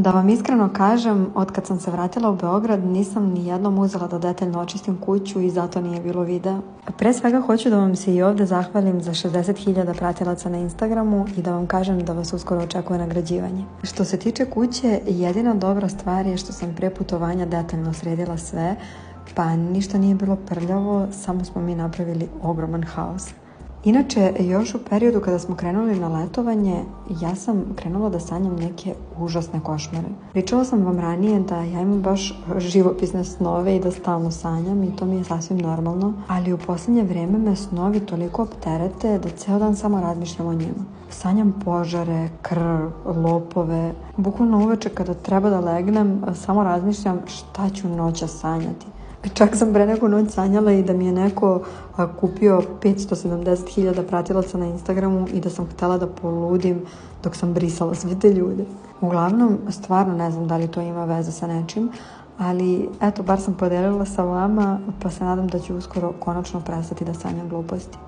Da vam iskreno kažem, od kad sam se vratila u Beograd nisam ni jednom uzela da detaljno očistim kuću i zato nije bilo videa. Pre svega hoću da vam se i ovde zahvalim za 60.000 pratilaca na Instagramu i da vam kažem da vas uskoro očekuje nagrađivanje. Što se tiče kuće, jedina dobra stvar je što sam pre putovanja detaljno sredila sve, pa ništa nije bilo prljavo, samo smo mi napravili ogroman haos. Inače, još u periodu kada smo krenuli na letovanje, ja sam krenula da sanjam neke užasne košmare. Pričala sam vam ranije da ja imam baš živopisne snove i da stalno sanjam i to mi je sasvim normalno, ali u poslednje vreme me snovi toliko opterete da ceo dan samo razmišljam o njima. Sanjam požare, krv, lopove. Bukvalno uveče kada treba da legnem, samo razmišljam šta ću noća sanjati. Čak sam pre neku noć sanjala i da mi je neko kupio 570.000 pratilaca na Instagramu i da sam htela da poludim dok sam brisala sve te ljude. Uglavnom, stvarno ne znam da li to ima veze sa nečim, ali eto, bar sam podelila sa vama, pa se nadam da ću uskoro konačno prestati da sanjam gluposti.